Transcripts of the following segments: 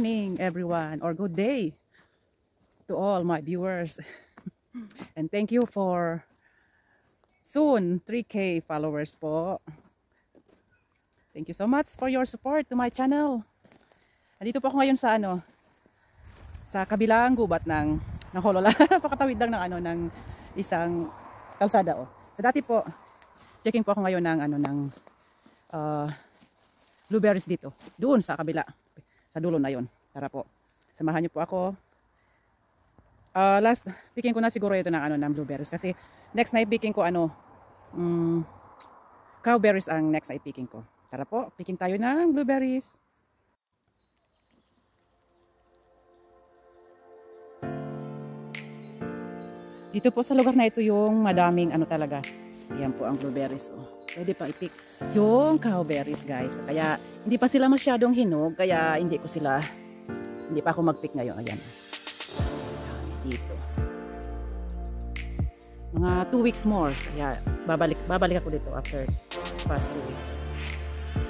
morning everyone or good day to all my viewers. And thank you for soon 3k followers po. Thank you so much for your support to my channel. Andito po ako ngayon sa ano sa kabilang gubat ng ng Holola. Pakatawid lang ng ano ng isang kalsada oh. So dati po checking po ako ngayon ng ano ng uh, blueberries dito. Doon sa kabila. Sa dulo na yon. Tara po. Samahan niyo po ako. Uh, last picking ko na siguro ito ng ano ng blueberries kasi next na picking ko ano um, cowberries ang next na picking ko. Tara po, picking tayo ng blueberries. Dito po sa lugar na ito yung madaming ano talaga. Ayan po ang blueberries. Oh. Pwede pa i-pick yung cowberries guys. Kaya hindi pa sila masyadong hinog. Kaya hindi ko sila, hindi pa ako mag-pick ngayon. Ayan. Dito. Mga 2 weeks more. Kaya babalik, babalik ako dito after past 2 weeks.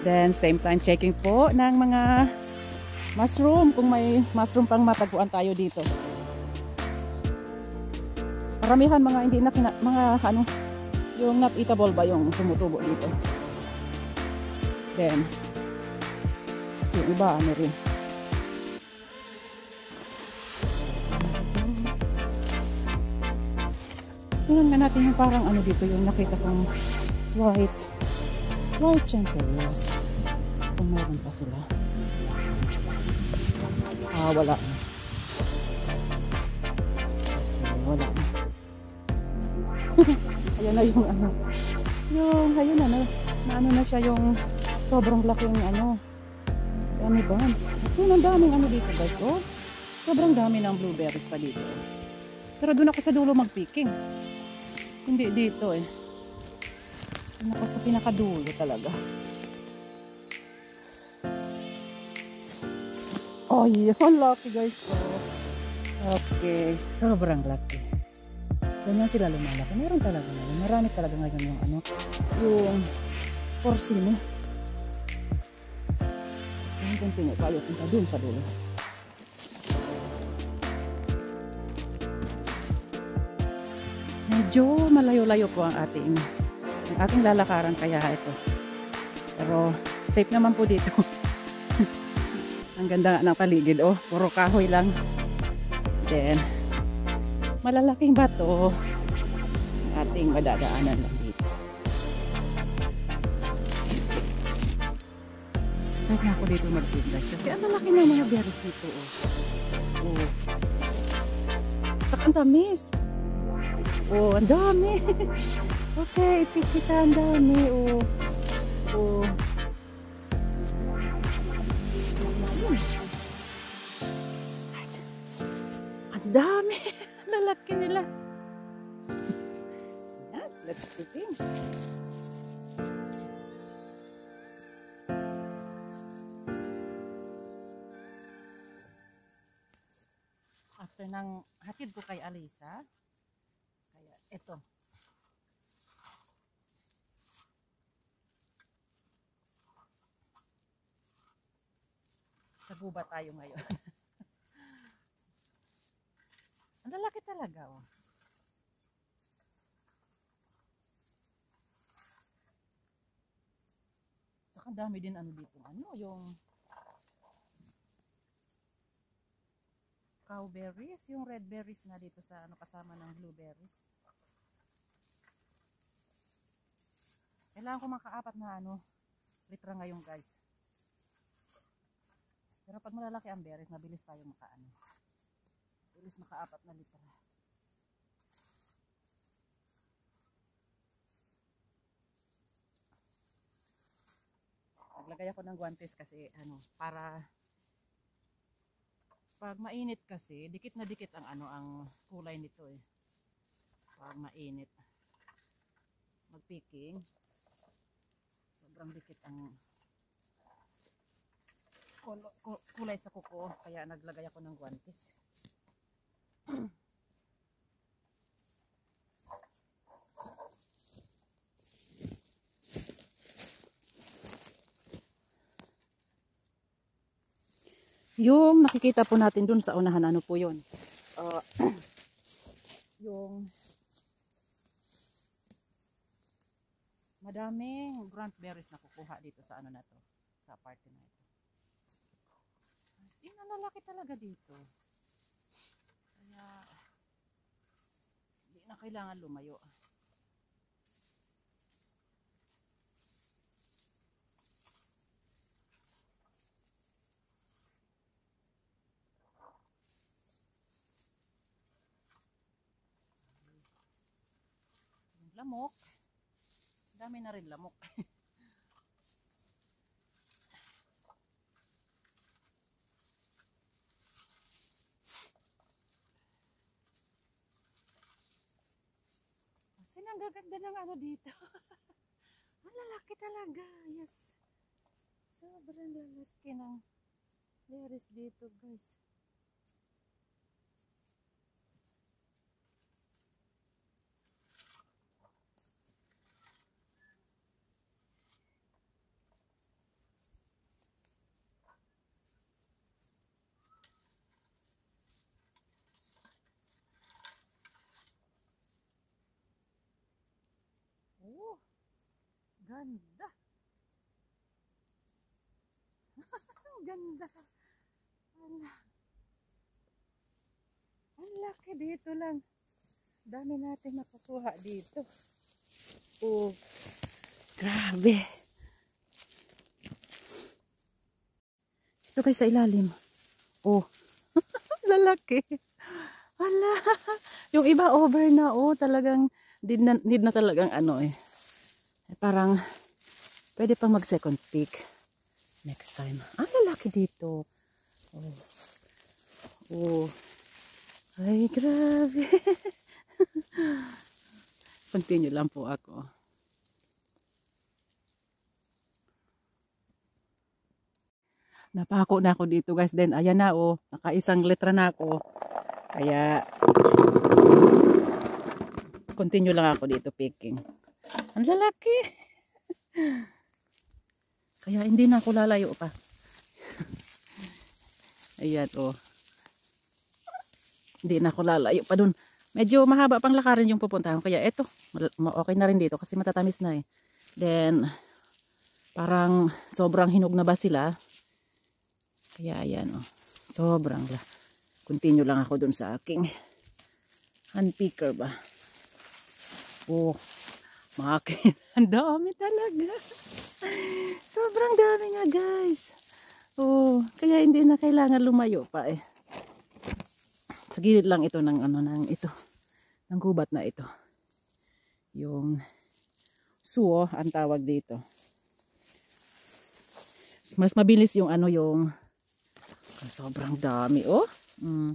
Then same time checking po ng mga mushroom. Kung may mushroom pang matagpuan tayo dito karamihan mga hindi na kina, mga ano yung not eatable ba yung tumutubo dito? Then yung iba ano rin. Tingnan nga natin yung parang ano dito yung nakita kong white white chanterelles kung meron pa sila. Ah wala. Wala Ayan na yung ano. Yung, ayun na, na, na ano na siya yung sobrang laking ano. Gummy buns. Kasi ang daming ano dito guys. Oh, sobrang dami ng blueberries pa dito. Pero doon ako sa dulo mag-picking. Hindi dito eh. Doon ako sa pinakadulo talaga. Oh, yeah. Lucky guys. Oh. Okay. Sobrang lucky. Ganyan sila lumalaki. Meron talaga ngayon. Marami talaga ngayon yung ano, yung porcini. Yung kuntingo tayo punta dun sa dulo. Medyo malayo-layo po ang ating ang ating lalakaran kaya ito. Pero safe naman po dito. ang ganda ng paligid. Oh, puro kahoy lang. Then, malalaking bato ating madadaanan lang dito. Start na ako dito mag-guys kasi ang lalaki ng mga berries dito. Oh. oh. Saka ang tamis. Oh, ang dami. okay, ipik kita ang dami. Oh. Oh. Start. Ang dami. Lalaki nila. Let's begin. After ng hatid ko kay Alisa, kaya ito. Sa guba tayo ngayon. Ang lalaki talaga, oh. Saka dami din ano dito, ano, yung cowberries, yung red berries na dito sa ano kasama ng blueberries. Kailangan ko makaapat na ano, litra ngayon guys. Pero pag malalaki ang berries, mabilis tayo makaano. Bilis makaapat na litra. Naglagay ako ng guantes kasi ano, para pag mainit kasi, dikit na dikit ang ano ang kulay nito eh. Pag mainit. Magpicking. Sobrang dikit ang kulay sa kuko kaya naglagay ako ng guantes. Yung nakikita po natin dun sa unahan, ano po yun? Uh, yung madaming grant berries na kukuha dito sa ano na to, sa party na ito. As in, talaga dito. Kaya, hindi na kailangan lumayo. Lamok. Dami na rin lamok. Kasi ang gaganda ng ano dito. ang lalaki talaga. Yes. Sobrang lalaki ng berries dito guys. Oh, ganda. ganda. Ala. Ang laki dito lang. Dami natin makukuha dito. Oh, grabe. Ito guys sa ilalim. Oh, lalaki. Ala. Yung iba over na. Oh, talagang need na, need na talagang ano eh. Parang, pwede pang mag second peak next time. Ang lalaki dito. Oh. Oh. Ay, grabe. Continue lang po ako. Napako na ako dito guys. Then, ayan na oh. Nakaisang letra na ako. Kaya, continue lang ako dito picking. Ang lalaki. Kaya hindi na ako lalayo pa. Ayan oh. Hindi na ako lalayo pa dun. Medyo mahaba pang lakarin yung pupuntahan. Kaya eto, okay na rin dito kasi matatamis na eh. Then, parang sobrang hinog na ba sila? Kaya ayan oh. Sobrang la. Continue lang ako dun sa aking hand picker ba. Oh, makin. Ang dami talaga. Sobrang dami nga guys. Oh, kaya hindi na kailangan lumayo pa eh. Sa gilid lang ito ng ano ng ito. Ng gubat na ito. Yung suo ang tawag dito. Mas mabilis yung ano yung sobrang dami oh. Mm.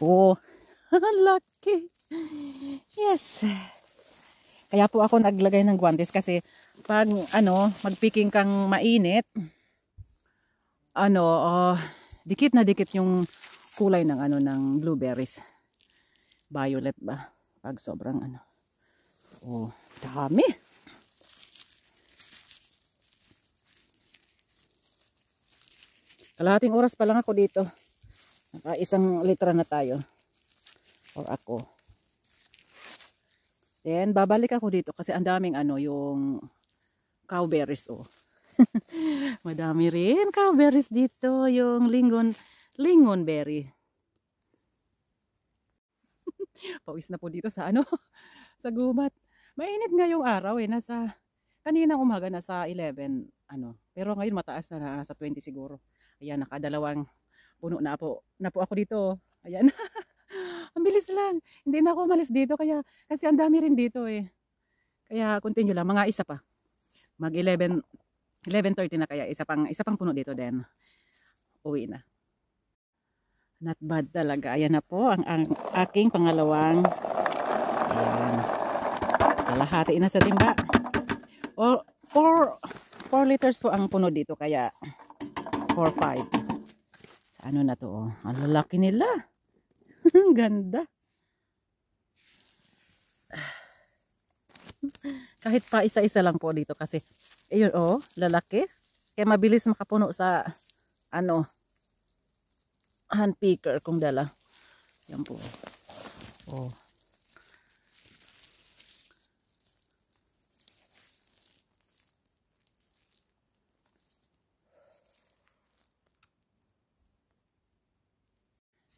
Oh, laki. Yes. Kaya po ako naglagay ng guantes kasi pag ano, magpicking kang mainit, ano, uh, dikit na dikit yung kulay ng ano ng blueberries. Violet ba? Pag sobrang ano. Oh, dami. Kalahating oras pa lang ako dito. Naka isang litra na tayo. Or ako. Then, babalik ako dito kasi ang daming ano, yung cowberries, oh. Madami rin cowberries dito. Yung lingon, lingon berry. Pawis na po dito sa ano, sa gubat. Mainit nga yung araw eh. Nasa, kaninang umaga nasa 11, ano. Pero ngayon mataas na, nasa 20 siguro. Ayan, nakadalawang puno na po. Na po ako dito. Ayan. Ang bilis lang. Hindi na ako umalis dito kaya kasi ang dami rin dito eh. Kaya continue lang mga isa pa. Mag 11 11:30 na kaya isa pang isa pang puno dito din. Uwi na. Not bad talaga. Ayan na po ang, ang aking pangalawang ayan. Kalahati na sa timba. O 4 4 liters po ang puno dito kaya 4-5. Sa ano na to, oh. Ang lalaki nila. Ang ganda. Kahit pa isa-isa lang po dito kasi, ayun, oh, lalaki. Kaya mabilis makapuno sa ano, hand picker kung dala. Yan po. Oh.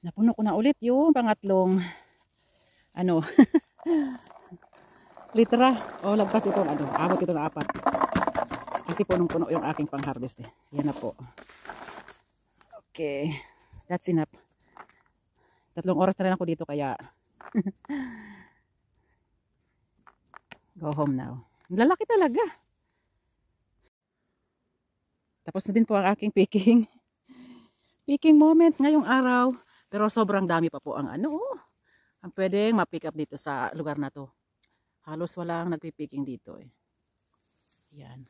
Napuno ko na ulit yung pangatlong ano litra. O oh, lagpas ito ano, abot ito na apat. Kasi punong-puno yung aking pang-harvest eh. Yan na po. Okay. That's enough. Tatlong oras na rin ako dito kaya go home now. Lalaki talaga. Tapos na din po ang aking picking. Picking moment ngayong araw. Pero sobrang dami pa po ang ano, oh, ang pwedeng ma-pick up dito sa lugar na to. Halos walang nagpipicking dito eh. Yan.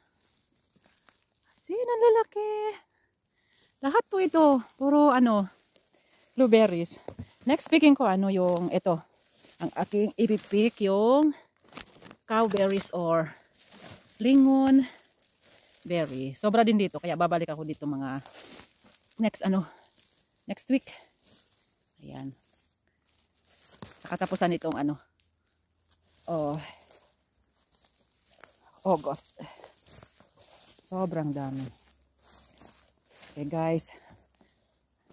Asin, ang lalaki. Lahat po ito, puro ano, blueberries. Next picking ko ano yung ito. Ang aking ipipick yung cowberries or lingon berry. Sobra din dito kaya babalik ako dito mga next ano next week. Ayan. Sa katapusan nitong ano. Oh. August. Sobrang dami. Okay guys.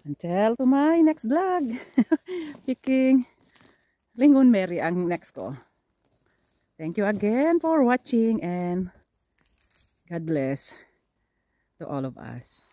Until to my next vlog. Picking Lingon Mary ang next ko. Thank you again for watching and God bless to all of us.